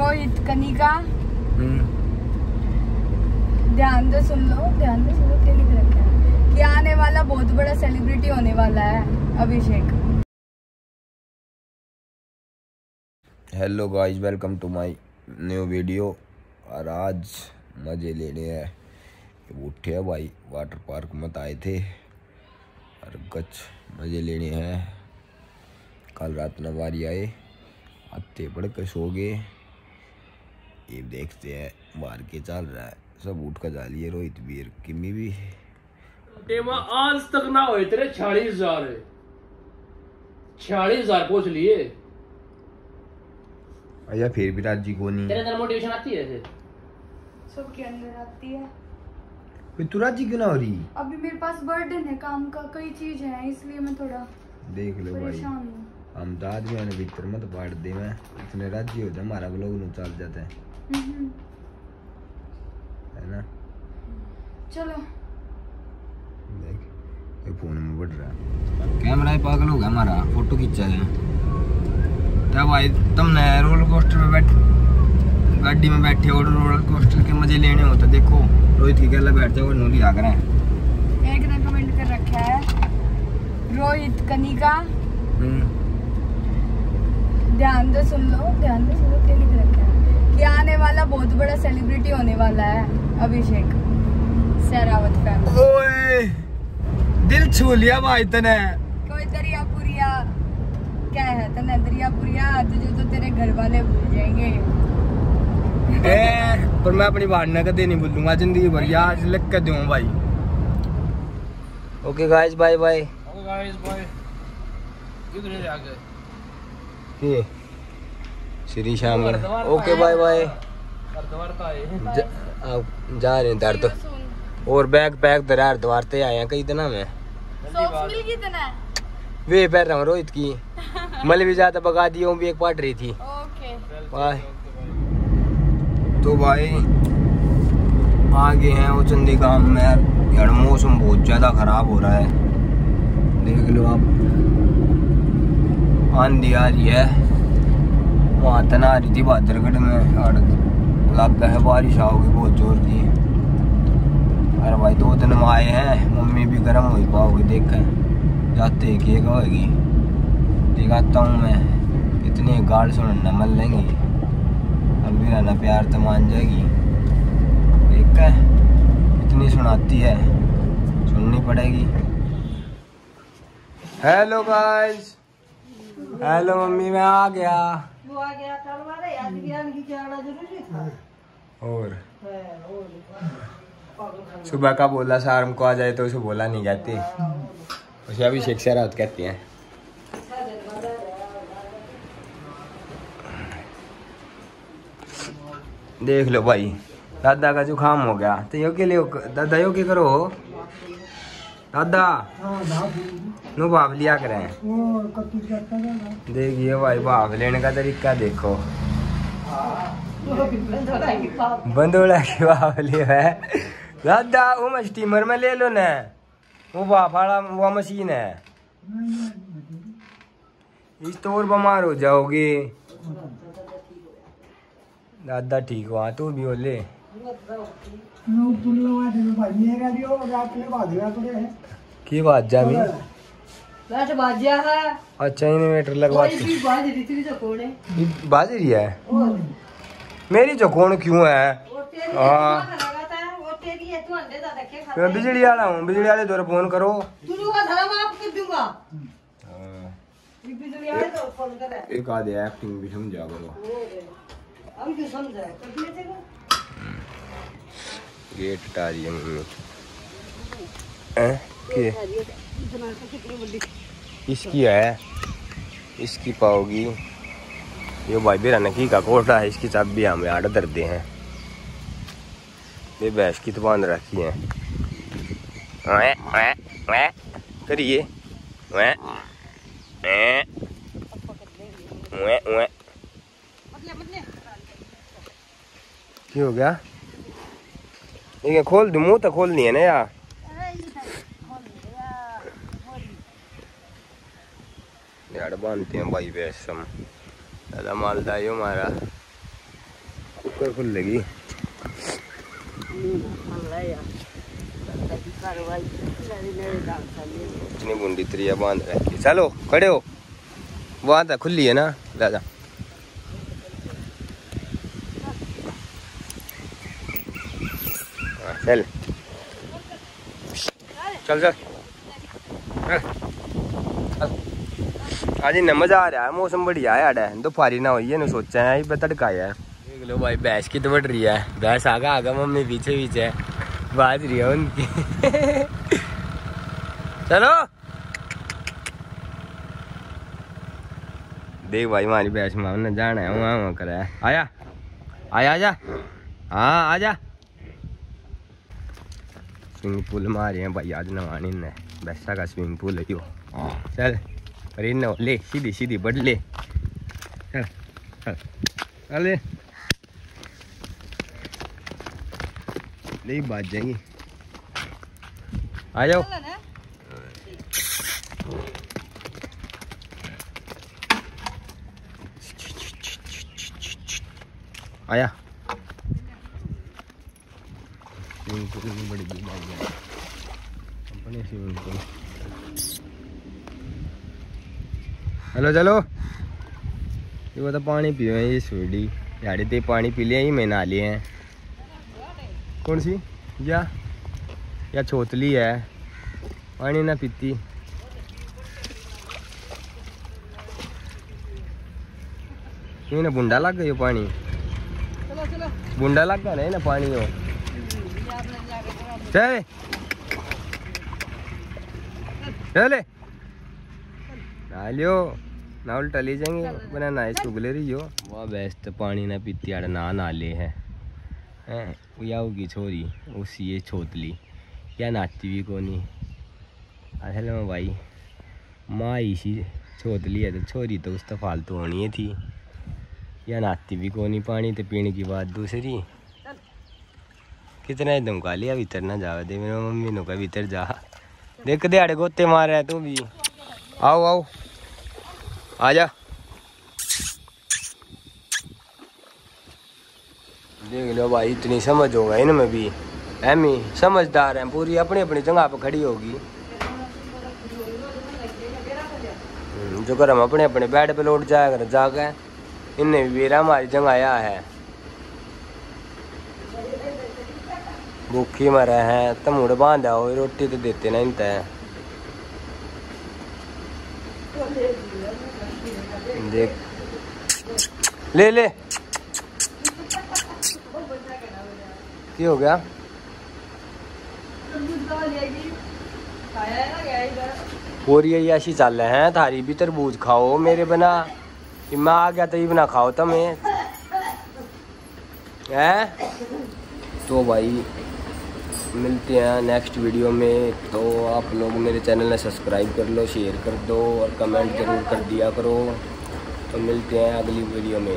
रोहित कनिका। हम्म, ध्यान से सुन लो ध्यान से सुनो क्या लिख रखा है? कि आने वाला बहुत बड़ा सेलिब्रिटी होने वाला है Abhishek. Hello guys welcome to my new video और आज मज़े लेने हैं। उठे हैं भाई वाटर पार्क मत आए थे। और कुछ मज़े लेने हैं। कल रात नवारी आए। आते पड़ के सो गए। ये देखते हैं बाहर के चल रहा है। सब उठ कर जा लिए रोहित वीर किमी भी। आज तक ना हुए तेरे छियालीस हज़ार छियालीस हज़ार पहुँच लिए। अया फिर भी राज़ी को नहीं। तेरे अंदर मोटिवेशन आती है ऐसे? सबके अंदर आती है। फिर तू राज़ी क्यों ना हो रही? अभी मेरे पास बर्डन है काम का कई चीज़ है इसलिए मैं थोड़ा देख लो भाई हम आदमी ने भीतर मत बांट दे मैं इतने राज़ी हो जाए हमारा ब्लॉग नु चल जाता है। है ना? चलो। देख ये फ़ोन में बढ़ रहा है। कैमरा ही पागल हो गया हमारा फ़ोटो खींचा है। तब भाई तुमने रोलर कोस्टर में बैठ गाड़ी में बैठे हो रोलर कोस्टर के मज़े लेने हो तो देखो। रोहित की गला बैठ जाओ नोली आ कर। एक ने कमेंट कर रखा है। रोहित कनिका। ध्यान से सुन लो ध्यान से सुनो क्या लिख रखा है कि आने वाला बहुत बड़ा सेलिब्रिटी होने वाला है अभिषेक सहरावत फैमिली। ओए दिल छू लिया भाई तने। कोई दरिया पुरिया क्या है तने दरिया पुरिया तुझे तो तेरे घर वाले भूल जाएँगे। ए, पर मैं अपनी भावना कदे नहीं भूलूँगा ज़िंदगी भर याद लिख के दूँ भाई। Okay guys bye bye okay guys bye किधर आ गए ये। Shri Shyam okay bye bye. का जा, आप जा रहे हैं दर्द और बैग पैक दर हरिद्वार ते आए हैं कई दिन में वे पैर रहा हूँ रोहित की। मल भी ज़्यादा बगा दी हूँ भी एक पाट रही थी। बाय। तो भाई आगे हैं वो चंदी गाँव में। यार यार मौसम बहुत ज़्यादा खराब हो रहा है। देख लो आप। आंधी आ रही है। वहाँ तना आ रही थी बहादुरगढ़ में और लग है बारिश आओगी बहुत ज़ोर की अरे भाई, दो दिन में आए हैं, मम्मी भी गर्म हुई पाओगे, देखें, जाते केक होगी दिखाता हूँ मैं, इतनी गाड़ सुनना मन लेंगी अभी रहना प्यार तो मान जाएगी। देख, इतनी सुनाती है, सुननी पड़ेगी। हेलो गाइस हेलो मम्मी मैं आ गया। वो आ गया और? सुबह का बोला शाम को आ जाए तो उसे बोला नहीं कहती उसे अभी शेख शरावत कहती हैं। देख लो भाई दादा का जुकाम हो गया। तो यो के लिए दादा यो के करो। दादा। नो भाप लिया करें। देखिए भाई भाप लेने का तरीका देखो। बंदोला की भाप लिया है। दादा, वो स्टीमर में ले लो ना। वो भाप वाला वो मशीन है। इस तो और बीमार हो जाओगे। दादा ठीक हुआ, तू भी बोले की बात जा भी बैठ बाजिया है अच्छा इन्वर्टर लगवा कोई बाज रही थी जो कोने बाज रही है मेरी चौकोन क्यों है हाँ। है है तू मैं बिजली वाला हूँ बिजली वाले दौर फ़ोन करो तू तो एक आधे एक्टिंग भी समझा करो हम क्यों समझाए कर दिए थे गेट टारी है मम्मी के इसकी है। इसकी पाओगी। ये भाई बेरा नकी का कोटा है इसकी चाबी हमें आड़ दर्दे हैं। ये भैंस की तो बाँध रखी है। करिए। वै, वै। क्या हो गया? ये खोल दूँ मुँह तो खोलनी है ना यार। यार बांधते हैं भाई भैंस हम दादा मालदा है हमारा। कुकर खुलेगी। इतनी बुंडी त्रिया बाँध रखी। चलो, खड़े हो। बाँध खुली है ना? ले जा हाँ, चल। चल चल। आज इन्ना मज़ा आ रहा है मौसम बढ़िया है आड़ा। दोपहरी ना हुई है ना सोचा है पे तड़काया है। देख लो भाई भैंस की तो बढ़ रही है। भैंस आगा आगा मम्मी पीछे पीछे। बाज रही है उनकी। चलो। देख भाई हमारी भैंस माँ ने जाना है वहाँ वहाँ करा है। आया। आया आजा। हाँ आजा। स्विमिंग पूल में आ रहे हैं भाई आज नवानी ने बैसा का स्विमिंग पूल है यो चल पर इन ले सीधी सीधी बढ़ ले चल चल चल ले बात जाएँगी आ जाओ आया पूल बड़ी आ गई कंपनी स्विमिंग पूल हेलो चलो। ये बता पानी पियो है ये स्वीडी याड़ी ते पानी पी लिया ही मैं नहा लिए हैं। कौन सी? या या छोतली है। पानी ना पीती। क्यों ना बुंडा लग गई पानी। बुंडा लग गया ना पानी हो। चल। चले। नालियो ना उल्टा ले जाएँगे बना ना इसको गुले रही हो। वह बेस्ट पानी ना पीती आड़ ना नाले है। हैं या होगी छोरी उसी ये छोतली। या नाती भी कोनी असल में भाई माँ ही सी छोतली है तो छोरी तो उस तो फालतू होनी ही थी। या नाती भी कोनी पानी तो पीने की बात दूसरी। कितना एकदम का लिया भीतर ना जावे दे, मेरी मम्मी नो का भीतर जा। देख दिहाड़े गोते मार रहा है तू भी। आओ आओ। आजा देख लो भाई, इतनी समझ होगा इनमें भी। एमी समझदार है, पूरी अपनी अपनी जगह पर खड़ी होगी। जो कर हम अपने अपने बेड पे लौट जाया कर, जाके इनने भी बेरा हमारी जगह आया है। भूखी मरे हैं तमुड़ बांधा हो रोटी तो देते ना इनते देख। ले ले। की हो गया? और ये ऐसी चल रहे हैं? थारी भी तरबूज खाओ, मेरे बना। मैं आ गया तो ये बना खाओ, तमें। है? तो भाई मिलते हैं नेक्स्ट वीडियो में तो आप लोग मेरे चैनल ने सब्सक्राइब कर लो शेयर कर दो और कमेंट ज़रूर कर दिया करो। तो मिलते हैं अगली वीडियो में।